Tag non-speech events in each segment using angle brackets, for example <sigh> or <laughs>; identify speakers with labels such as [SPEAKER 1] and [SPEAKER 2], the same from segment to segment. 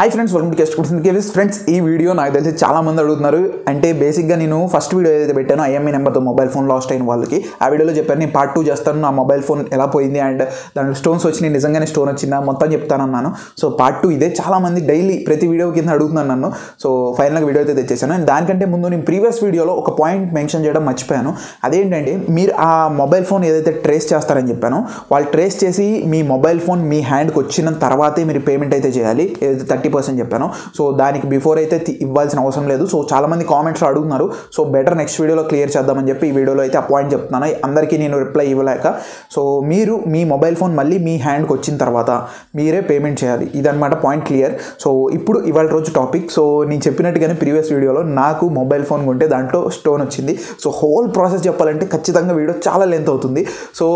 [SPEAKER 1] Hi friends welcome to guest కుర్సన్ కేవీస్ friends ఈ video నాకు తెలిసి చాలా మంది అడుగుతున్నారు. అంటే బేసిక్గా నేను ఫస్ట్ వీడియో ఏదైతే పెట్టానో ఐఎంఈ నెంబర్తో మొబైల్ ఫోన్ లాస్ట్ అయిన వాళ్ళకి ఆ వీడియోలో చెప్పాను నేను పార్ట్ టూ చేస్తాను నా మొబైల్ ఫోన్ ఎలా పోయింది అండ్ దాంట్లో స్టోన్స్ వచ్చినాయి నిజంగానే స్టోన్ వచ్చిందా మొత్తం చెప్తానన్నాను సో పార్ట్ టూ ఇదే. చాలామంది డైలీ ప్రతి వీడియో కింద అడుగుతున్నాను నన్ను. సో ఫైనల్గా వీడియో అయితే తెచ్చేసాను. అండ్ దానికంటే ముందు నేను ప్రీవియస్ వీడియోలో ఒక పాయింట్ మెన్షన్ చేయడం మర్చిపోయాను. అదేంటంటే మీరు ఆ మొబైల్ ఫోన్ ఏదైతే ట్రేస్ చేస్తారని చెప్పానో వాళ్ళు ట్రేస్ చేసి మీ మొబైల్ ఫోన్ మీ హ్యాండ్కి వచ్చిన తర్వాతే మీరు పేమెంట్ అయితే చేయాలి. ఏదైతే థర్టీ పర్సెంట్ చెప్పాను. సో దానికి బిఫోర్ అయితే ఇవ్వాల్సిన అవసరం లేదు. సో చాలామంది కామెంట్స్లో అడుగుతున్నారు. సో బెటర్ నెక్స్ట్ వీడియోలో క్లియర్ చేద్దామని చెప్పి ఈ వీడియోలో అయితే ఆ పాయింట్ చెప్తున్నాను. అందరికీ నేను రిప్లై ఇవ్వలేక. సో మీరు మీ మొబైల్ ఫోన్ మళ్ళీ మీ హ్యాండ్కి వచ్చిన తర్వాత మీరే పేమెంట్ చేయాలి. ఇదనమాట పాయింట్ క్లియర్ సో ఇప్పుడు ఇవాళ రోజు టాపిక్ సో నేను చెప్పినట్టుగానే ప్రీవియస్ వీడియోలో నాకు మొబైల్ ఫోన్ కొంటే దాంట్లో స్టోన్ వచ్చింది. సో హోల్ ప్రాసెస్ చెప్పాలంటే ఖచ్చితంగా వీడియో చాలా లెంత్ అవుతుంది. సో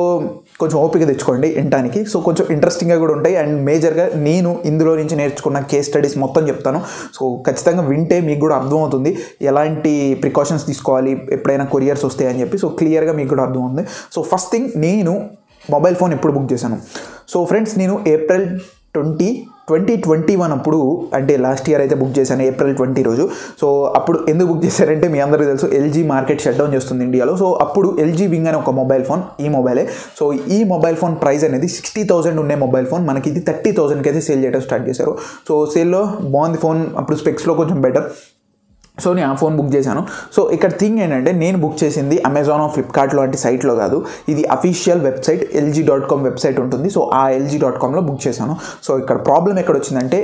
[SPEAKER 1] కొంచెం ఓపిక తెచ్చుకోండి వినటానికి. సో కొంచెం ఇంట్రెస్టింగ్గా కూడా ఉంటాయి. అండ్ మేజర్గా నేను ఇందులో నుంచి నేర్చుకున్న కేస్ స్టడీస్ మొత్తం చెప్తాను. సో ఖచ్చితంగా వింటే మీకు కూడా అర్థమవుతుంది. ఎలాంటి ప్రికాషన్స్ తీసుకోవాలి? ఎప్పుడైనా కొరియర్స్ వస్తాయి అని చెప్పి. సో క్లియర్గా మీకు కూడా అర్థమవుతుంది. సో ఫస్ట్ థింగ్ నేను మొబైల్ ఫోన్ ఎప్పుడు బుక్ చేశాను? సో ఫ్రెండ్స్ నేను April twenty twenty twenty one అప్పుడు అంటే లాస్ట్ ఇయర్ అయితే బుక్ చేశాను ఏప్రిల్ ట్వంటీ రోజు. సో అప్పుడు ఎందుకు బుక్ చేశారంటే మీ అందరికీ తెలుసు ఎల్జీ మార్కెట్ షట్ డౌన్ చేస్తుంది ఇండియాలో. సో అప్పుడు ఎల్జీ వింగ్ అనే ఒక మొబైల్ ఫోన్ ఈ మొబైలే సో ఈ మొబైల్ ఫోన్ ప్రైస్ అనేది సిక్స్టీ థౌసండ్ ఉండే మొబైల్ ఫోన్ మనకి ఇది థర్టీ థౌసండ్కి అయితే సేల్ చేయడం స్టార్ట్ చేశారు. సో సేల్లో బాగుంది ఫోన్ అప్పుడు స్పెక్స్లో కొంచెం బెటర్ సో నేను ఆ ఫోన్ బుక్ చేశాను. సో ఇక్కడ థింగ్ ఏంటంటే నేను బుక్ చేసింది అమెజాన్ ఫ్లిప్కార్ట్ లాంటి సైట్లో కాదు. ఇది official website LG dot com website ఉంటుంది. సో ఆ ఎల్జీ డాట్ కామ్లో బుక్ చేశాను. సో ఇక్కడ ప్రాబ్లం ఎక్కడ వచ్చిందంటే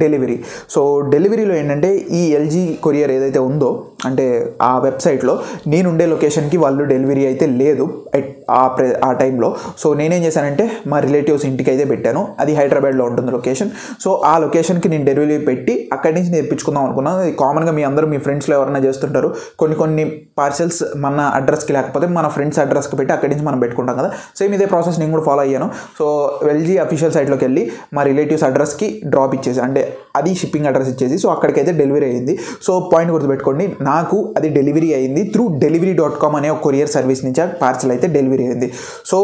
[SPEAKER 1] డెలివరీ సో డెలివరీలో ఏంటంటే ఈ ఎల్జీ కొరియర్ ఏదైతే ఉందో అంటే ఆ వెబ్సైట్లో నేను ఉండే లొకేషన్కి వాళ్ళు డెలివరీ అయితే లేదు. ఎట్ ఆ ప్రె ఆ టైంలో. సో నేనేం చేశానంటే మా రిలేటివ్స్ ఇంటికి అయితే పెట్టాను. అది హైదరాబాద్లో ఉంటుంది లొకేషన్. సో ఆ లొకేషన్కి నేను డెలివరీ పెట్టి అక్కడి నుంచి నేర్పించుకుందాం తెప్పించుకుందాం అనుకున్నాను. అది కామన్గా మీ అందరూ మీ ఫ్రెండ్స్లో ఎవరైనా చేస్తుంటారు. కొన్ని కొన్ని పార్సెల్స్ మన అడ్రస్కి లేకపోతే మన ఫ్రెండ్స్ అడ్రస్కి పెట్టి అక్కడి నుంచి మనం పెట్టుకుంటాం కదా. సేమ్ ఇదే ప్రాసెస్ నేను కూడా ఫాలో అయ్యాను. సో ఎల్జీ అఫీషియల్ సైట్లోకి వెళ్ళి మా రిలేటివ్స్ అడ్రస్కి డ్రాప్ ఇచ్చేసి అంటే అది షిప్పింగ్ అడ్రస్ ఇచ్చేసి సో అక్కడికైతే డెలివరీ అయింది. సో పాయింట్ గుర్తుపెట్టుకోండి నాకు అది డెలివరీ అయింది త్రూ డెలివరీ డాట్ కామ్ అనే ఒక కొరియర్ సర్వీస్ నుంచి ఆ పార్సల్ అయితే డెలివరీ అయింది సో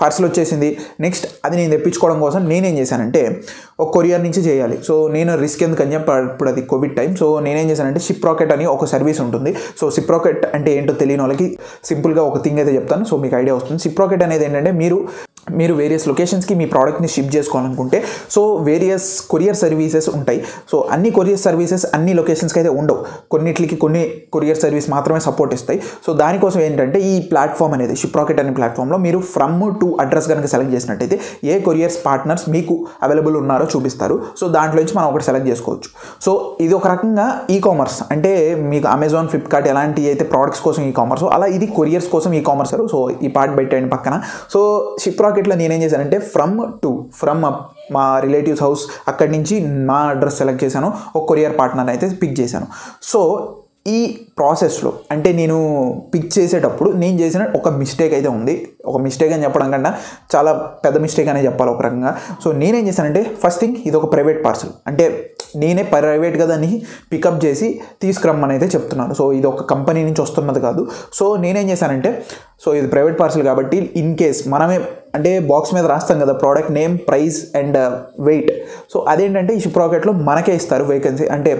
[SPEAKER 1] పార్సల్ వచ్చేసింది. నెక్స్ట్ అది నేను తెప్పించుకోవడం కోసం నేనేం చేశానంటే ఒక కొరియర్ నుంచి చేయాలి. సో నేను రిస్క్ ఎందుకని చెప్పి ఇప్పుడు అది కోవిడ్ టైం సో నేనేం చేశానంటే షిప్ రాకెట్ అని ఒక సర్వీస్ ఉంటుంది. సో షిప్ రాకెట్ అంటే ఏంటో తెలియని వాళ్ళకి సింపుల్గా ఒక థింగ్ అయితే చెప్తాను. సో మీకు ఐడియా వస్తుంది. షిప్ రాకెట్ అనేది ఏంటంటే మీరు మీరు వేరియస్ లొకేషన్స్కి మీ ప్రోడక్ట్ని షిప్ చేసుకోవాలనుకుంటే సో వేరియస్ కొరియర్ సర్వీసెస్ ఉంటాయి. సో అన్ని కొరియర్ సర్వీసెస్ అన్ని లొకేషన్స్కి అయితే ఉండవు. కొన్నిటికి కొన్ని కొరియర్ సర్వీస్ మాత్రమే సపోర్ట్ ఇస్తాయి. సో దానికోసం ఏంటంటే ఈ ప్లాట్ఫామ్ అనేది షిప్ రాకెట్ అనే ప్లాట్ఫామ్లో మీరు ఫ్రమ్ టు అడ్రస్ కనుక సెలెక్ట్ చేసినట్టయితే ఏ కొరియర్స్ పార్ట్నర్స్ మీకు అవైలబుల్ ఉన్నారో చూపిస్తారు. సో దాంట్లో నుంచి మనం ఒకటి సెలెక్ట్ చేసుకోవచ్చు. సో ఇది ఒక రకంగా ఈ కామర్స్ అంటే మీకు అమెజాన్ ఫ్లిప్కార్ట్ ఎలాంటి అయితే ప్రోడక్ట్స్ కోసం ఈ కామర్స్ అలా ఇది కొరియర్స్ కోసం ఈ కామర్స్ సో ఈ పార్ట్ పెట్టండి పక్కన. సో షిప్ మార్కెట్లో నేనేం చేశానంటే ఫ్రమ్ టు ఫ్రమ్ మా రిలేటివ్స్ హౌస్ అక్కడి నుంచి మా అడ్రస్ సెలెక్ట్ చేశాను. ఒక కొరియర్ పార్ట్నర్ అయితే పిక్ చేశాను. సో ఈ ప్రాసెస్లో అంటే నేను పిక్ చేసేటప్పుడు నేను చేసిన ఒక మిస్టేక్ అయితే ఉంది. ఒక మిస్టేక్ అని చెప్పడం కన్నా చాలా పెద్ద మిస్టేక్ అనే చెప్పాలి ఒక రకంగా. సో నేనేం చేశానంటే ఫస్ట్ థింగ్ ఇది ఒక ప్రైవేట్ పార్సల్ అంటే నేనే ప్రైవేట్గా దాన్ని పికప్ చేసి తీసుకురమ్మని అయితే చెప్తున్నాను. సో ఇది ఒక కంపెనీ నుంచి వస్తున్నది కాదు. సో నేనేం చేశానంటే సో ఇది ప్రైవేట్ పార్సల్ కాబట్టి ఇన్ కేస్ మనమే అంటే బాక్స్ మీద రాస్తాం కదా product name price and weight so అదేంటంటే ఈ షిప్ రాకెట్లో మనకే ఇస్తారు వేకెన్సీ అంటే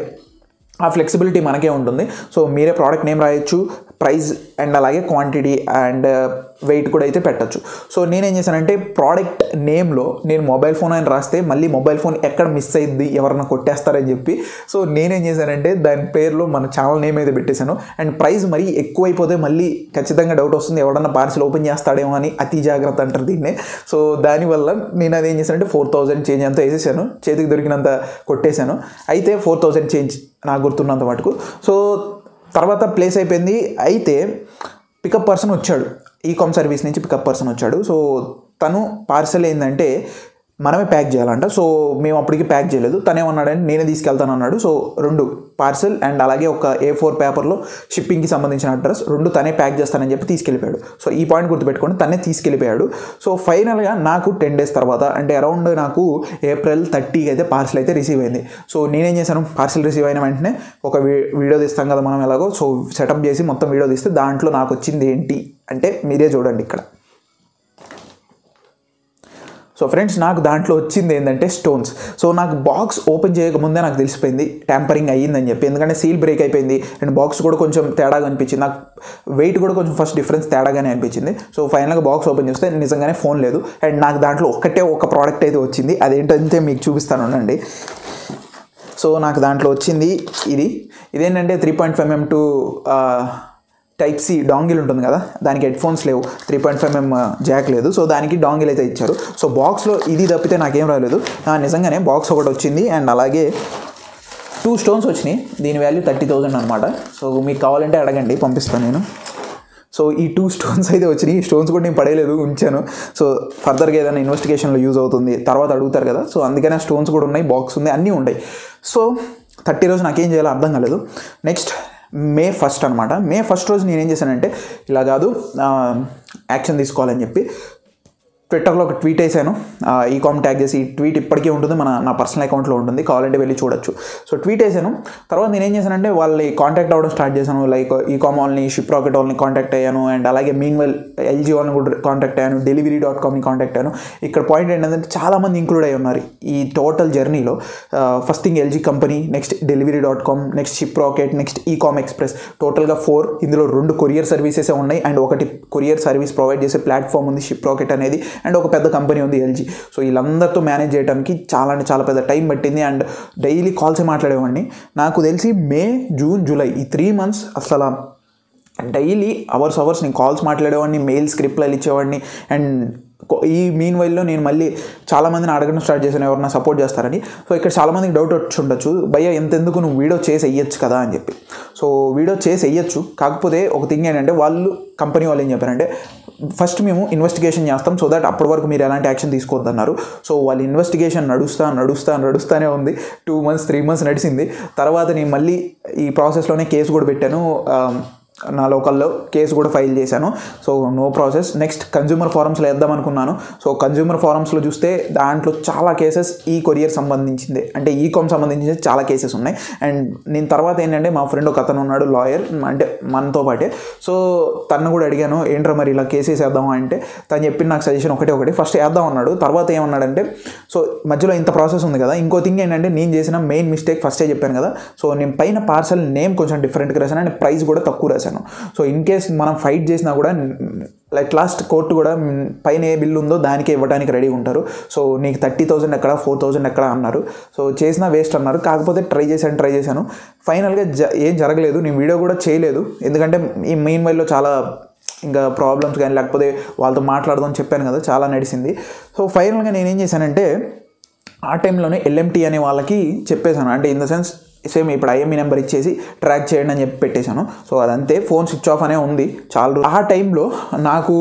[SPEAKER 1] ఆ ఫ్లెక్సిబిలిటీ మనకే ఉంటుంది. సో మీరే ప్రోడక్ట్ నేమ్ రాయొచ్చు ప్రైస్ అండ్ అలాగే క్వాంటిటీ అండ్ uh, వెయిట్ కూడా అయితే పెట్టచ్చు. సో నేనేం చేశానంటే ప్రోడక్ట్ నేమ్లో నేను మొబైల్ ఫోన్ అని రాస్తే మళ్ళీ మొబైల్ ఫోన్ ఎక్కడ మిస్ అయింది ఎవరన్నా కొట్టేస్తారని చెప్పి సో నేనేం చేశానంటే దాని పేరులో మన ఛానల్ నేమ్ అయితే పెట్టేశాను. అండ్ ప్రైస్ మరీ ఎక్కువైపోతే మళ్ళీ ఖచ్చితంగా డౌట్ వస్తుంది ఎవడన్నా పార్సిల్ ఓపెన్ చేస్తాడేమో అని అతి జాగ్రత్త అంటారు దీన్నే. సో దానివల్ల నేను అదేం చేశానంటే ఫోర్ థౌజండ్ చేంజ్ అంతా వేసేసాను. చేతికి దొరికినంత కొట్టేశాను. అయితే ఫోర్ థౌజండ్ చేంజ్ నాకు గుర్తున్నంత మటుకు. సో తర్వాత ప్లేస్ అయిపోయింది. అయితే పికప్ పర్సన్ వచ్చాడు. ఈ కామ్ సర్వీస్ నుంచి పికప్ పర్సన్ వచ్చాడు. సో తను పార్సల్ ఏంటంటే మనమే ప్యాక్ చేయాలంట. సో మేము అప్పటికి ప్యాక్ చేయలేదు. తనేమన్నాడని నేనే తీసుకెళ్తాను అన్నాడు. సో రెండు పార్సల్ అండ్ అలాగే ఒక ఏ ఫోర్ పేపర్లో షిప్పింగ్కి సంబంధించిన అడ్రస్ రెండు తనే ప్యాక్ చేస్తానని చెప్పి తీసుకెళ్ళిపోయాడు. సో ఈ పాయింట్ గుర్తుపెట్టుకొని తనే తీసుకెళ్ళిపోయాడు. సో ఫైనల్గా నాకు టెన్ డేస్ తర్వాత అంటే అరౌండ్ నాకు ఏప్రిల్ థర్టీకి అయితే పార్సల్ అయితే రిసీవ్ అయింది. సో నేనేం చేశాను? పార్సల్ రిసీవ్ అయిన వెంటనే ఒక వీ- వీడియో తీస్తాం కదా మనం ఎలాగో. సో సెటప్ చేసి మొత్తం వీడియో తీస్తే దాంట్లో నాకు వచ్చింది ఏంటి? అంటే మీరే చూడండి ఇక్కడ. సో ఫ్రెండ్స్ నాకు దాంట్లో వచ్చింది ఏంటంటే స్టోన్స్ సో నాకు బాక్స్ ఓపెన్ చేయకముందే నాకు తెలిసిపోయింది ట్యాంపరింగ్ అయ్యిందని చెప్పి. ఎందుకంటే సీల్ బ్రేక్ అయిపోయింది అండ్ బాక్స్ కూడా కొంచెం తేడాగా అనిపించింది. నాకు వెయిట్ కూడా కొంచెం ఫస్ట్ డిఫరెన్స్ తేడాగానే అనిపించింది. సో ఫైనల్గా బాక్స్ ఓపెన్ చేస్తే నిజంగానే ఫోన్ లేదు. అండ్ నాకు దాంట్లో ఒక్కటే ఒక ప్రోడక్ట్ అయితే వచ్చింది. అదేంటంటే మీకు చూపిస్తాను ఉండండి. సో నాకు దాంట్లో వచ్చింది ఇది. ఇదేంటంటే three point five M to type C dongle ఉంటుంది కదా దానికి హెడ్ ఫోన్స్ లేవు three point five M jack లేదు. సో దానికి డాంగిల్ అయితే ఇచ్చారు. సో బాక్స్లో ఇది తప్పితే నాకేం రాలేదు. నిజంగానే బాక్స్ ఒకటి వచ్చింది అండ్ అలాగే టూ స్టోన్స్ వచ్చినాయి. దీని వాల్యూ థర్టీ థౌజండ్ అనమాట సో మీకు కావాలంటే అడగండి పంపిస్తాను నేను. సో ఈ టూ స్టోన్స్ అయితే వచ్చినాయి. ఈ స్టోన్స్ కూడా నేను పడేయలేదు ఉంచాను. సో ఫర్దర్గా ఏదైనా ఇన్వెస్టిగేషన్లో యూజ్ అవుతుంది. తర్వాత అడుగుతారు కదా. సో అందుకనే స్టోన్స్ కూడా ఉన్నాయి బాక్స్ ఉంది అన్నీ ఉన్నాయి సో థర్టీ రోజు నాకేం చేయాలో అర్థం కాలేదు. నెక్స్ట్ మే ఫస్ట్ అనమాట మే ఫస్ట్ రోజు నేనేం చేశానంటే ఇలా కాదు యాక్షన్ తీసుకోవాలని చెప్పి ట్విట్టర్లో ఒక ట్వీట్ వేసాను ఈ కామ్ ట్యాగ్ చేసి ఈ ట్వీట్ ఇప్పటికీ ఉంటుంది మన నా పర్సనల్ అకౌంట్లో ఉంటుంది కావాలంటే వెళ్ళి చూడొచ్చు. సో ట్వీట్ వేసాను తర్వాత నేను ఏం చేశానంటే వాళ్ళని కాంటాక్ట్ అవ్వడం స్టార్ట్ చేశాను. లైక్ ఈ కామ్ వాళ్ళని షిప్ రాకెట్ వాళ్ళని కాంటాక్ట్ అయ్యాను. అండ్ అలాగే మీన్ వెల్ ఎల్జీ వాళ్ళని కూడా కాంటాక్ట్ అయ్యాను. డెలివరీ డాట్ కామ్ని కాంటాక్ట్ అయ్యాను. ఇక్కడ పాయింట్ ఏంటంటే చాలామంది ఇంక్లూడ్ అయి ఉన్నారు ఈ టోటల్ జర్నీలో first thing LG company next delivery dot com next Shiprocket next Ecom express టోటల్గా ఫోర్ ఇందులో రెండు కొరియర్ సర్వీసెస్ ఉన్నాయి. అండ్ ఒకటి కొరియర్ సర్వీస్ ప్రొవైడ్ చేసే ప్లాట్ఫామ్ ఉంది షిప్ రాకెట్ అనేది. అండ్ ఒక పెద్ద కంపెనీ ఉంది ఎల్జీ. సో వీళ్ళందరితో మేనేజ్ చేయడానికి చాలా అంటే చాలా పెద్ద టైం పట్టింది. అండ్ డైలీ కాల్స్ మాట్లాడేవాడిని. నాకు తెలిసి మే జూన్ జూలై ఈ త్రీ మంత్స్ అసలు డైలీ అవర్స్ అవర్స్ నేను కాల్స్ మాట్లాడేవాడిని మెయిల్ రిప్లైలు ఇచ్చేవాడిని. అండ్ ఈ మీన్ వైల్లో నేను మళ్ళీ చాలామందిని అడగడం స్టార్ట్ చేశాను ఎవరన్నా సపోర్ట్ చేస్తారని. సో ఇక్కడ చాలామందికి డౌట్ వచ్చి ఉండొచ్చు. భయ్య ఎంతెందుకు నువ్వు వీడియో చేసి వెయ్యొచ్చు కదా అని చెప్పి. సో వీడియో చేసి వెయ్యొచ్చు కాకపోతే ఒక థింగ్ ఏంటంటే వాళ్ళు కంపెనీ వాళ్ళు ఏం చెప్పారంటే ఫస్ట్ మేము ఇన్వెస్టిగేషన్ చేస్తాం సో దట్ అప్పటి వరకు మీరు ఎలాంటి యాక్షన్ తీసుకోవద్దన్నారు. సో వాళ్ళు ఇన్వెస్టిగేషన్ నడుస్తా నడుస్తా నడుస్తూనే ఉంది. టూ మంత్స్ త్రీ మంత్స్ నడిచింది తర్వాత నేను మళ్ళీ ఈ ప్రాసెస్లోనే కేసు కూడా పెట్టాను. నా లోకల్లో కేసు కూడా ఫైల్ చేశాను. So no process. Next consumer ఫారమ్స్లో వేద్దాం అనుకున్నాను. సో కన్జ్యూమర్ ఫారమ్స్లో చూస్తే దాంట్లో చాలా కేసెస్ ఈ కొరియర్ సంబంధించింది. అంటే ఈ కామ్ సంబంధించి చాలా కేసెస్ ఉన్నాయి. అండ్ నేను తర్వాత ఏంటంటే మా ఫ్రెండ్ ఒక అతను ఉన్నాడు లాయర్. అంటే మనతో పాటే. సో తను కూడా అడిగాను ఏంట్రా మరి ఇలా కేసెస్ వేద్దామా? అంటే తను చెప్పిన నాకు సజెషన్ ఒకటే ఒకటి. ఫస్ట్ వేద్దాం అన్నాడు. తర్వాత ఏమన్నాడంటే సో మధ్యలో ఇంత ప్రాసెస్ ఉంది కదా. ఇంకో థింగ్ ఏంటంటే నేను చేసిన మెయిన్ మిస్టేక్ ఫస్టే చెప్పాను కదా. సో నేను పైన పార్సల్ నేమ్ కొంచెం డిఫరెంట్గా రాశాను అండ్ ప్రైస్ కూడా తక్కువ రాశాను. సో ఇన్ కేస్ మనం ఫైట్ చేసినా కూడా లైక్ లాస్ట్ కోర్టు కూడా పైన ఏ బిల్లు ఉందో దానికే ఇవ్వడానికి రెడీ ఉంటారు. సో నీకు థర్టీ థౌసండ్ ఎక్కడ ఫోర్ థౌసండ్ ఎక్కడ అన్నారు. సో చేసినా వేస్ట్ అన్నారు. కాకపోతే ట్రై చేశాను ట్రై చేశాను. ఫైనల్గా జ ఏం జరగలేదు. నేను వీడియో కూడా చేయలేదు. ఎందుకంటే ఈ మెయిన్ వైల్లో చాలా ఇంకా ప్రాబ్లమ్స్ కానీ లేకపోతే వాళ్ళతో మాట్లాడదాం చెప్పాను కదా చాలా నడిచింది సో ఫైనల్గా నేనేం చేశానంటే ఆ టైంలోనే ఎల్ఎంటీ అనే వాళ్ళకి చెప్పేశాను. అంటే ఇన్ ద సెన్స్ సేమ్ ఇప్పుడు ఐఎంఈ నెంబర్ ఇచ్చేసి ట్రాక్ చేయండి అని చెప్పి పెట్టేశాను. సో అదంతే ఫోన్ స్విచ్ ఆఫ్ అనే ఉంది. చాలా ఆ టైంలో నాకు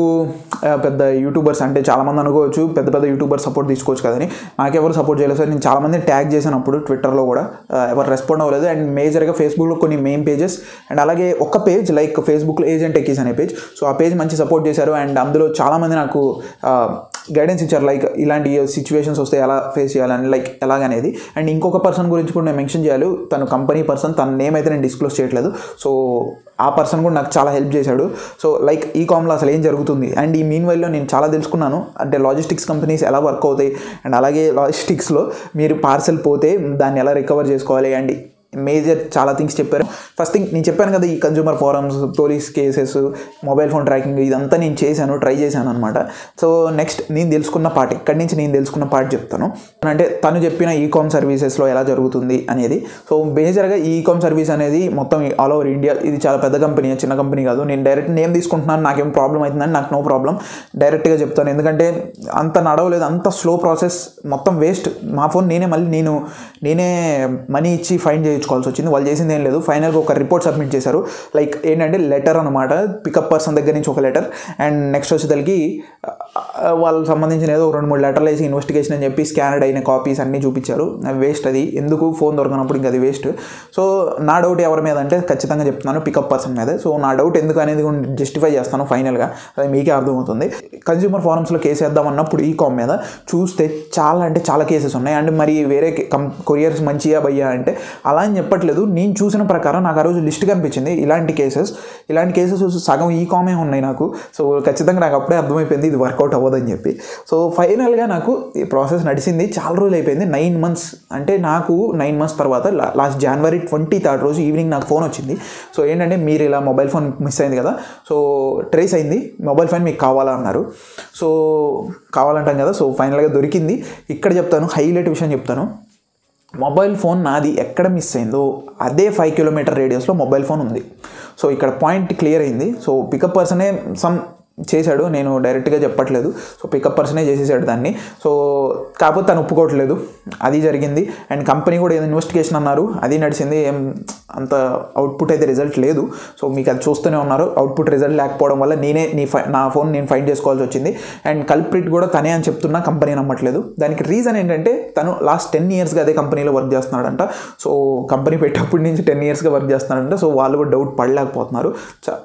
[SPEAKER 1] పెద్ద యూట్యూబర్స్ అంటే చాలామంది అనుకోవచ్చు పెద్ద పెద్ద యూట్యూబర్ సపోర్ట్ తీసుకోవచ్చు కదని నాకెవరు సపోర్ట్ చేయలేదు సార్. నేను చాలామంది ట్యాగ్ చేశాను అప్పుడు ట్విట్టర్లో కూడా. ఎవరు రెస్పాండ్ అవ్వలేదు. అండ్ మేజర్గా ఫేస్బుక్లో కొన్ని మెయిన్ పేజెస్ అండ్ అలాగే ఒక పేజ్ లైక్ ఫేస్బుక్లో ఏజెంట్ ఎక్కీస్ అనే పేజ్ సో ఆ పేజ్ మంచి సపోర్ట్ చేశారు. అండ్ అందులో చాలామంది నాకు గైడెన్స్ ఇచ్చారు. లైక్ ఇలాంటి సిచ్యువేషన్స్ వస్తే ఎలా ఫేస్ చేయాలని లైక్ ఎలాగనేది. అండ్ ఇంకొక పర్సన్ గురించి కూడా నేను మెన్షన్ చేయాలి. తను కంపెనీ పర్సన్ తన నేమ్ అయితే నేను డిస్క్లోజ్ చేయట్లేదు. సో ఆ పర్సన్ కూడా నాకు చాలా హెల్ప్ చేశాడు. సో లైక్ ఈ కామ్లో అసలు ఏం జరుగుతుంది? అండ్ ఈ మీన్ వైల్లో నేను చాలా తెలుసుకున్నాను. అంటే లాజిస్టిక్స్ కంపెనీస్ ఎలా వర్క్ అవుతాయి? అండ్ అలాగే లాజిస్టిక్స్లో మీరు పార్సెల్ పోతే దాన్ని ఎలా రికవర్ చేసుకోవాలి? అండ్ మేజర్ చాలా థింగ్స్ చెప్పారు. ఫస్ట్ థింగ్ నేను చెప్పాను కదా ఈ consumer forums police cases mobile phone tracking ఇదంతా నేను చేశాను ట్రై చేశాను అనమాట సో నెక్స్ట్ నేను తెలుసుకున్న పార్ట్ ఇక్కడి నుంచి నేను తెలుసుకున్న పార్ట్ చెప్తాను. అంటే తను చెప్పిన ఈకామ్ సర్వీసెస్లో ఎలా జరుగుతుంది అనేది. సో మేజర్గా ఈకామ్ సర్వీస్ అనేది మొత్తం ఆల్ ఓవర్ ఇండియా ఇది చాలా పెద్ద కంపెనీ చిన్న కంపెనీ కాదు. నేను డైరెక్ట్ నేమ్ తీసుకుంటున్నాను నాకేం ప్రాబ్లం అవుతుందని నాకు నో ప్రాబ్లం డైరెక్ట్గా చెప్తాను. ఎందుకంటే అంత నడవలేదు అంత స్లో ప్రాసెస్ మొత్తం వేస్ట్ మా ఫోన్ నేనే మళ్ళీ నేను నేనే మనీ ఇచ్చి ఫైన్ చేయించుకోవాల్సి వచ్చింది. వాళ్ళు చేసింది ఏం లేదు. ఫైనల్గా ఒక రిపోర్ట్ సబ్మిట్ చేశారు. లైక్ ఏంటంటే లెటర్ అనమాట పికప్ పర్సన్ దగ్గర నుంచి ఒక లెటర్ అండ్ నెక్స్ట్ వచ్చేసరికి వాళ్ళకి సంబంధించిన ఏదో రెండు మూడు లెటర్లు వేసి ఇన్వెస్టిగేషన్ అని చెప్పి స్కానర్డ్ అయిన కాపీస్ అన్నీ చూపించారు. వేస్ట్ అది. ఎందుకు? ఫోన్ దొరకనప్పుడు ఇంకా అది వేస్ట్ సో నా డౌట్ ఎవరి మీద అంటే ఖచ్చితంగా చెప్తున్నాను పికప్ పర్సన్ మీద. సో నా డౌట్ ఎందుకు అనేది జస్టిఫై చేస్తాను ఫైనల్గా అది మీకే అర్థమవుతుంది. కన్జ్యూమర్ ఫోరమ్స్లో కేసు వేద్దాం అన్నప్పుడు ఈ కామ్ మీద చూస్తే చాలా అంటే చాలా కేసెస్ ఉన్నాయి. అండ్ మరి వేరే కం కొరియర్స్ మంచిగా భయ్యా అంటే అలా అని చెప్పట్లేదు. నేను చూసిన ప్రకారం నాకు ఆ రోజు లిస్ట్ కనిపించింది ఇలాంటి కేసెస్. ఇలాంటి కేసెస్ సగం ఈ కామే ఉన్నాయి నాకు. సో ఖచ్చితంగా నాకు అప్పుడే అర్థమైపోయింది ఇది వర్కౌట్ అవ్వదు అవ్వదని చెప్పి. సో ఫైనల్గా నాకు ఈ ప్రాసెస్ నడిచింది. చాలా రోజులు అయిపోయింది. Nine months. అంటే నాకు నైన్ మంత్స్ తర్వాత లాస్ట్ జనవరి ట్వంటీ థర్డ్ రోజు ఈవినింగ్ నాకు ఫోన్ వచ్చింది. సో ఏంటంటే మీరు ఇలా మొబైల్ ఫోన్ మిస్ అయింది కదా. సో ట్రేస్ అయింది. మొబైల్ ఫోన్ మీకు కావాలా అన్నారు. సో కావాలంటాం కదా. సో ఫైనల్గా దొరికింది. ఇక్కడ చెప్తాను. హైలైట్ విషయం చెప్తాను. మొబైల్ ఫోన్ నాది ఎక్కడ మిస్ అయిందో అదే ఫైవ్ కిలోమీటర్ రేడియస్లో మొబైల్ ఫోన్ ఉంది. సో ఇక్కడ పాయింట్ క్లియర్ అయింది. సో పికప్ పర్సనే సమ్ చేశాడు నేను డైరెక్ట్గా చెప్పట్లేదు. సో పికప్ పర్సనే చేసేసాడు దాన్ని. సో కాకపోతే తను ఒప్పుకోవట్లేదు. అది జరిగింది. అండ్ కంపెనీ కూడా ఏదో ఇన్వెస్టిగేషన్ అన్నారు. అది నడిచింది. ఏం అంత అవుట్పుట్ అయితే రిజల్ట్ లేదు. సో మీకు అది చూస్తూనే ఉన్నారు. అవుట్పుట్ రిజల్ట్ లేకపోవడం వల్ల నేనే నీ ఫై నా ఫోన్ నేను ఫైండ్ చేసుకోవాల్సి వచ్చింది. అండ్ కల్ప్రిట్ కూడా తనే అని చెప్తున్నా కంపెనీ నమ్మట్లేదు. దానికి రీజన్ ఏంటంటే తను లాస్ట్ టెన్ ఇయర్స్గా అదే కంపెనీలో వర్క్ చేస్తున్నాడంట. సో కంపెనీ పెట్టేప్పటి నుంచి టెన్ ఇయర్స్గా వర్క్ చేస్తున్నాడంట. సో వాళ్ళు కూడా డౌట్ పడలేకపోతున్నారు. చా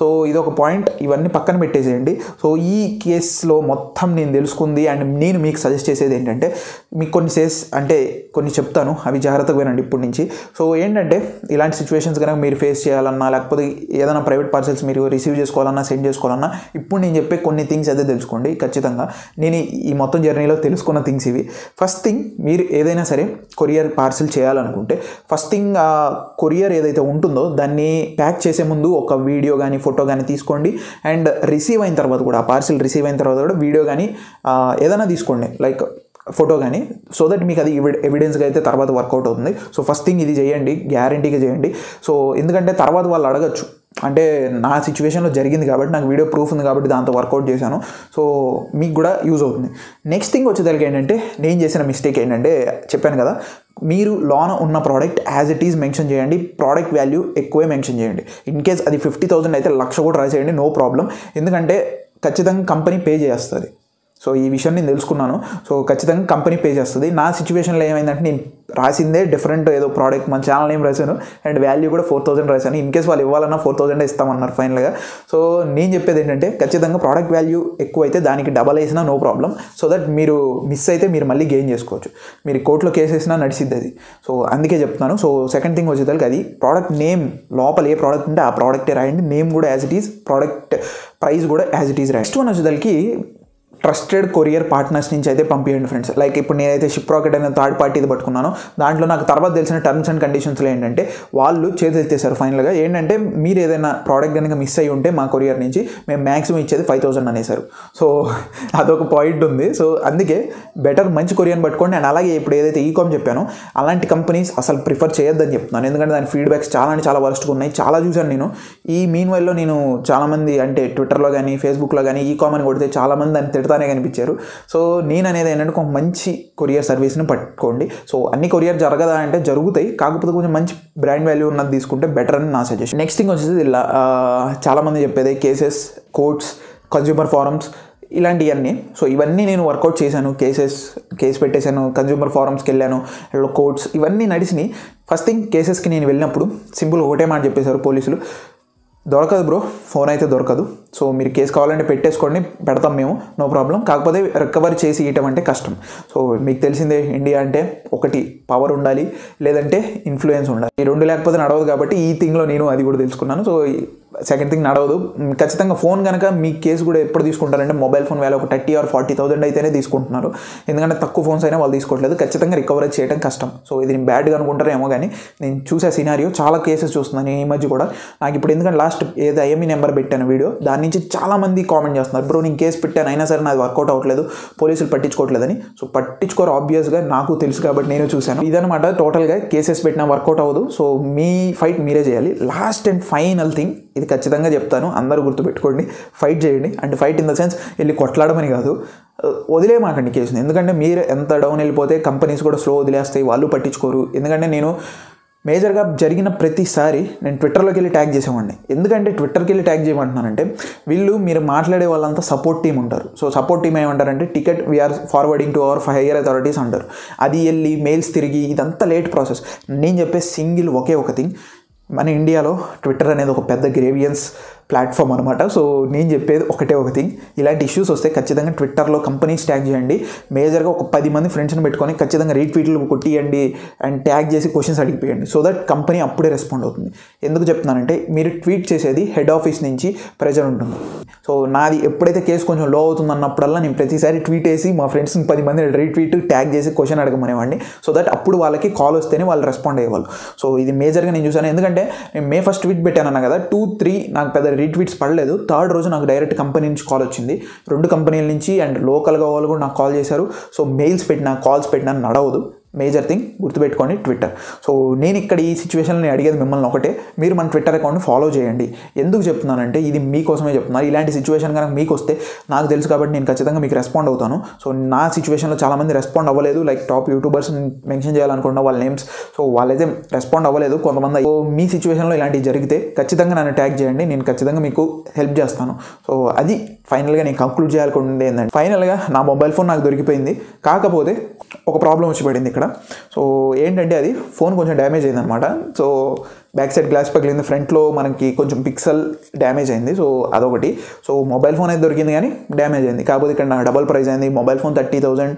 [SPEAKER 1] సో ఇది ఒక పాయింట్. ఇవన్నీ పక్కన పెట్టేసేయండి. సో ఈ కేసులో మొత్తం నేను తెలుసుకుంది అండ్ నేను మీకు సజెస్ట్ చేసేది ఏంటంటే మీకు కొన్ని సేస్ అంటే కొన్ని చెప్తాను. అవి జాగ్రత్తగా వినండి ఇప్పటి నుంచి. సో ఏంటంటే ఇలాంటి సిచ్యువేషన్స్ కనుక మీరు ఫేస్ చేయాలన్నా లేకపోతే ఏదైనా ప్రైవేట్ పార్సల్స్ మీరు రిసీవ్ చేసుకోవాలన్నా సెండ్ చేసుకోవాలన్నా ఇప్పుడు నేను చెప్పే కొన్ని థింగ్స్ అయితే తెలుసుకోండి ఖచ్చితంగా. నేను ఈ- ఈ మొత్తం జర్నీలో తెలుసుకున్న థింగ్స్ ఇవి. ఫస్ట్ థింగ్ మీరు ఏదైనా సరే కొరియర్ పార్సిల్ చేయాలనుకుంటే ఫస్ట్ థింగ్ ఆ కొరియర్ ఏదైతే ఉంటుందో దాన్ని ప్యాక్ చేసే ముందు ఒక వీడియో కానీ ఫోటో కానీ తీసుకోండి. అండ్ రిసీవ్ అయిన తర్వాత కూడా ఆ పార్సిల్ రిసీవ్ అయిన తర్వాత కూడా వీడియో కానీ ఏదైనా తీసుకోండి. లైక్ ఫోటో కానీ సో దట్ మీకు అది ఎవిడెన్స్గా అయితే తర్వాత వర్కౌట్ అవుతుంది. సో ఫస్ట్ థింగ్ ఇది చేయండి గ్యారంటీగా చేయండి. సో ఎందుకంటే తర్వాత వాళ్ళు అడగచ్చు. అంటే నా సిచ్యువేషన్లో జరిగింది కాబట్టి నాకు వీడియో ప్రూఫ్ ఉంది కాబట్టి దాంతో వర్కౌట్ చేశాను. సో మీకు కూడా యూజ్ అవుతుంది. నెక్స్ట్ థింగ్ వచ్చేదానికి ఏంటంటే నేను చేసిన మిస్టేక్ ఏంటంటే చెప్పాను కదా మీరు లోన ఉన్న product as it is mention చేయండి. ప్రోడక్ట్ వాల్యూ ఎక్కువే మెన్షన్ చేయండి. ఇన్ కేస్ అది ఫిఫ్టీ థౌసండ్ అయితే లక్ష కూడా రాసేయండి నో ప్రాబ్లం ఎందుకంటే ఖచ్చితంగా కంపెనీ పే చేస్తుంది. సో ఈ విషయం నేను తెలుసుకున్నాను. సో ఖచ్చితంగా కంపెనీ పే చేస్తుంది. నా సిచ్యువేషన్లో ఏమైందంటే నేను రాసిందే డిఫరెంట్ ఏదో ప్రోడక్ట్ మన ఛానల్ నేమ్ రాశాను అండ్ వాల్యూ కూడా ఫోర్ థౌసండ్ రాశాను. ఇన్ కేస్ వాళ్ళు ఇవ్వాలన్నా ఫోర్ థౌసండ్ ఇస్తామన్నారు ఫైనల్గా సో నేను చెప్పేది ఏంటంటే ఖచ్చితంగా ప్రోడక్ట్ వాల్యూ ఎక్కువ అయితే దానికి డబల్ వేసినా నో ప్రాబ్లం సో దట్ మీరు మిస్ అయితే మీరు మళ్ళీ గెయిన్ చేసుకోవచ్చు. మీరు కోర్టులో కేసు వేసినా నడిచిద్ది అది. సో అందుకే చెప్తున్నాను. సో సెకండ్ థింగ్ వచ్చేదానికి అది ప్రోడక్ట్ నేమ్ లోపల ఏ ప్రోడక్ట్ ఉంటే ఆ ప్రోడక్టే రాయండి. నేమ్ కూడా as it is product price కూడా యాజ్ ఇట్ ఈస్ రాయండి. నెక్స్ట్ వన్ వచ్చేదానికి ట్రస్టెడ్ కొరియర్ పార్ట్నర్స్ నుంచి అయితే పంపించండి ఫ్రెండ్స్ లైక్ ఇప్పుడు నేనైతే షిప్ రాకెట్ అనే థర్డ్ పార్టీది పట్టుకున్నాను. దాంట్లో నాకు తర్వాత తెలిసిన టర్మ్స్ అండ్ కండిషన్స్లో ఏంటంటే వాళ్ళు చేతులెత్తేసారు ఫైనల్గా ఏంటంటే మీరు ఏదైనా ప్రోడక్ట్ కనుక మిస్ అయ్యి ఉంటే మా కొరియర్ నుంచి మేము మ్యాక్సిమం ఇచ్చేది ఫైవ్ థౌసండ్ అనేసారు. సో <laughs> అదొక పాయింట్ ఉంది. సో అందుకే బెటర్ మంచి కొరియర్ పట్టుకోండి. అండ్ అలాగే ఇప్పుడు ఏదైతే ఈ కామ్ చెప్పానో అలాంటి కంపెనీస్ అసలు ప్రిఫర్ చేయొద్దని చెప్తున్నాను. ఎందుకంటే దాని ఫీడ్బ్యాక్స్ చాలా అంటే చాలా వరస్ట్గా ఉన్నాయి. చాలా చూశాను నేను. ఈ మీన్ వైల్లో నేను చాలామంది అంటే ట్విట్టర్లో కానీ ఫేస్బుక్లో కానీ ఈ అని కొడితే చాలామంది దాన్ని తిడతానే కనిపించారు. సో నేను అనేది ఏంటంటే ఒక మంచి కొరియర్ సర్వీస్ని పట్టుకోండి. సో అన్ని కొరియర్ జరగదా అంటే జరుగుతాయి. కాకపోతే కొంచెం మంచి బ్రాండ్ వాల్యూ ఉన్నది తీసుకుంటే బెటర్ అని నా సజెషన్. నెక్స్ట్ థింగ్ వచ్చేసి ఇలా చాలామంది చెప్పేది కేసెస్ కోర్ట్స్ కన్జ్యూమర్ ఫారమ్స్ ఇలాంటివన్నీ సో ఇవన్నీ నేను వర్కౌట్ చేశాను. కేసెస్ కేసు పెట్టేశాను. కన్జ్యూమర్ ఫారమ్స్కి వెళ్ళాను కోర్ట్స్ ఇవన్నీ నడిచినాయి. ఫస్ట్ థింగ్ కేసెస్కి నేను వెళ్ళినప్పుడు సింపుల్ ఒకటే మాట చెప్పేశారు పోలీసులు. దొరకదు బ్రో ఫోన్ అయితే దొరకదు. సో మీరు కేసు కావాలంటే పెట్టేసుకోండి పెడతాం మేము నో ప్రాబ్లం. కాకపోతే రికవర్ చేసి ఇవ్వటం అంటే కష్టం. సో మీకు తెలిసిందే ఇండియా అంటే ఒకటి పవర్ ఉండాలి లేదంటే ఇన్ఫ్లుయెన్స్ ఉండాలి. ఈ రెండు లేకపోతే నడవదు కాబట్టి ఈ థింగ్లో నేను అది కూడా తెలుసుకున్నాను. సో సెకండ్ థింగ్ నడవదు. ఖచ్చితంగా ఫోన్ కనుక మీ కేసు కూడా ఎప్పుడు తీసుకుంటారంటే మొబైల్ ఫోన్ వేల ఒక థర్టీ ఆర్ ఫార్టీ థౌసండ్ అయితేనే తీసుకుంటున్నారు. ఎందుకంటే తక్కువ ఫోన్స్ అయినా వాళ్ళు తీసుకోవట్లేదు. ఖచ్చితంగా రికవర్ చేయడం కష్టం. సో ఇది నేను బ్యాడ్గా అనుకుంటారేమో కానీ నేను చూసే సినారియో చాలా కేసెస్ చూస్తున్నాను ఈ మధ్య కూడా. నాకు ఇప్పుడు ఎందుకంటే లాస్ట్ ఏదో ఐఎంఈ నెంబర్ పెట్టాను వీడియో. దాని నుంచి చాలా మంది కామెంట్ చేస్తున్నారు. బ్రో నేను కేసు పెట్టాను. అయినా సరే నాది వర్కౌట్ అవ్వట్లేదు. పోలీసులు పట్టించుకోవట్లేదని. సో పట్టించుకోరు ఆబ్వియస్గా నాకు తెలుసు కాబట్టి నేను చూశాను. ఇదనమాట టోటల్గా కేసెస్ పెట్టినా వర్కౌట్ అవ్వదు. సో మీ ఫైట్ మీరే చేయాలి. లాస్ట్ అండ్ ఫైనల్ థింగ్ ఇది ఖచ్చితంగా చెప్తాను. అందరూ గుర్తుపెట్టుకోండి. ఫైట్ చేయండి. And fight in the sense వెళ్ళి కొట్లాడమని కాదు. వదిలేమాకండి కేసుని. ఎందుకంటే మీరు ఎంత డౌన్ వెళ్ళిపోతే కంపెనీస్ కూడా స్లో వదిలేస్తాయి. వాళ్ళు పట్టించుకోరు. ఎందుకంటే నేను మేజర్గా జరిగిన ప్రతిసారి నేను ట్విట్టర్లోకి వెళ్ళి ట్యాగ్ చేసేవాడిని. ఎందుకంటే ట్విట్టర్కి వెళ్ళి ట్యాగ్ చేయమంటున్నానంటే వీళ్ళు మీరు మాట్లాడే వాళ్ళంతా సపోర్ట్ టీం ఉంటారు. సో సపోర్ట్ టీం ఏమంటారంటే ticket we're forwarding to our higher authorities అంటారు. అది వెళ్ళి మెయిల్స్ తిరిగి ఇదంతా లేట్ ప్రాసెస్ నేను చెప్పే సింగిల్ ఒకే ఒక థింగ్ మన ఇండియాలో ట్విట్టర్ అనేది ఒక పెద్ద గ్రేవియన్స్ ప్లాట్ఫామ్ అనమాట సో నేను చెప్పేది ఒకటే ఒక థింగ్ ఇలాంటి ఇష్యూస్ వస్తే ఖచ్చితంగా ట్విట్టర్లో కంపెనీస్ ట్యాగ్ చేయండి. మేజర్గా ఒక పది మంది ఫ్రెండ్స్ని పెట్టుకొని ఖచ్చితంగా రీట్వీట్లు కొట్టియండి అండ్ ట్యాగ్ చేసి క్వశ్చన్స్ అడిగిపోయండి. సో దట్ కంపెనీ అప్పుడే రెస్పాండ్ అవుతుంది. ఎందుకు చెప్తున్నానంటే మీరు ట్వీట్ చేసేది హెడ్ ఆఫీస్ నుంచి ప్రెజర్ ఉంటుంది సో నాది ఎప్పుడైతే కేసు కొంచెం లో అవుతుంది అన్నప్పుడల్లా నేను ప్రతిసారి ట్వీట్ వేసి మా ఫ్రెండ్స్ని పది మంది రీట్వీట్ ట్యాగ్ చేసి క్వశ్చన్ అడగమనేవాడిని. సో దట్ అప్పుడు వాళ్ళకి కాల్ వస్తేనే వాళ్ళు రెస్పాండ్ అయ్యేవాళ్ళు. సో ఇది మేజర్గా నేను చూసాను ఎందుకంటే నేను మే ఫస్ట్ ట్వీట్ పెట్టాను కదా టూ త్రీ నాకు పెద్ద రీట్వీట్స్ పడలేదు. థర్డ్ రోజు నాకు డైరెక్ట్ కంపెనీ నుంచి కాల్ వచ్చింది. రెండు కంపెనీల నుంచి అండ్ లోకల్గా వాళ్ళు కూడా నాకు కాల్ చేశారు. సో మెయిల్స్ పెట్టినా కాల్స్ పెట్టినా నడవదు. మేజర్ థింగ్ గుర్తుపెట్టుకోండి ట్విట్టర్. సో నేను ఇక్కడ ఈ సిచ్యువేషన్లో నేను అడిగేది మిమ్మల్ని ఒకటే. మీరు మన ట్విట్టర్ అకౌంట్ని ఫాలో చేయండి. ఎందుకు చెప్తున్నానంటే ఇది మీకోసమే చెప్తున్నాను ఇలాంటి సిచ్యువేషన్ కనుక మీకు వస్తే నాకు తెలుసు కాబట్టి నేను ఖచ్చితంగా మీకు రెస్పాండ్ అవుతాను. సో నా సిచ్యువేషన్లో చాలామంది రెస్పాండ్ అవ్వలేదు. లైక్ టాప్ యూట్యూబర్స్ మెన్షన్ చేయాలనుకున్న వాళ్ళ నేమ్స్ సో వాళ్ళైతే రెస్పాండ్ అవ్వలేదు. కొంతమంది సో మీ సిచ్యువేషన్లో ఇలాంటివి జరిగితే ఖచ్చితంగా నన్ను ట్యాగ్ చేయండి. నేను ఖచ్చితంగా మీకు హెల్ప్ చేస్తాను. సో అది ఫైనల్గా నేను కంక్లూడ్ చేయాలనుకుంటుంది ఏంటంటే ఫైనల్గా నా మొబైల్ ఫోన్ నాకు దొరికిపోయింది. కాకపోతే ఒక ప్రాబ్లం వచ్చి పడింది ఇక్కడ. సో ఏంటంటే అది ఫోన్ కొంచెం డ్యామేజ్ అయిందనమాట సో బ్యాక్ సైడ్ గ్లాస్ పగిలింది ఫ్రంట్లో మనకి కొంచెం పిక్సెల్ డ్యామేజ్ అయింది. సో అదొకటి. సో మొబైల్ ఫోన్ అయితే దొరికింది కానీ డ్యామేజ్ అయింది. కాకపోతే ఇక్కడ నాకు డబల్ ప్రైస్ అయింది. Mobile phone thirty thousand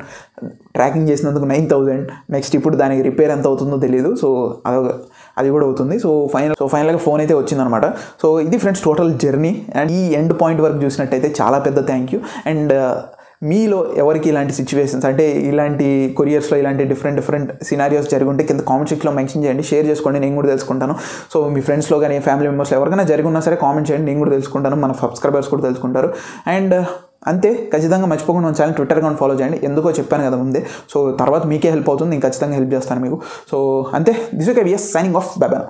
[SPEAKER 1] tracking చేసినందుకు నైన్ థౌసండ్ నెక్స్ట్ ఇప్పుడు దానికి రిపేర్ ఎంత అవుతుందో తెలియదు సో అదొక అది కూడా అవుతుంది. సో ఫైనల్ సో ఫైనల్గా ఫోన్ అయితే వచ్చిందనమాట. సో ఇది ఫ్రెండ్స్ టోటల్ జర్నీ అండ్ ఈ ఎండ్ పాయింట్ వరకు చూసినట్టయితే చాలా పెద్ద థ్యాంక్ యూ అండ్ మీలో ఎవరికి ఇలాంటి సిచ్యువేషన్స్ అంటే ఇలాంటి కొరియర్స్లో ఇలాంటి డిఫరెంట్ డిఫరెంట్ సినారియోస్ జరుగుంటే కింద కామెంట్ సెక్షన్లో మెన్షన్ చేయండి. షేర్ చేసుకోండి నేను కూడా తెలుసుకుంటాను. సో మీ ఫ్రెండ్స్లో కానీ ఫ్యామిలీ మెంబర్స్లో ఎవరికైనా జరిగి ఉన్నా సరే కామెంట్ చేయండి నేను కూడా తెలుసుకుంటాను. మన సబ్స్క్రైబర్స్ కూడా తెలుసుకుంటారు. అండ్ అంతే ఖచ్చితంగా మర్చిపోకుండా మన ఛానల్ ట్విట్టర్ అకౌంట్ ఫాలో చేయండి. ఎందుకో చెప్పాను కదా ముందే. సో తర్వాత మీకే హెల్ప్ అవుతుంది నేను ఖచ్చితంగా హెల్ప్ చేస్తాను మీకు. సో అంతే. This okay VS signing off Baba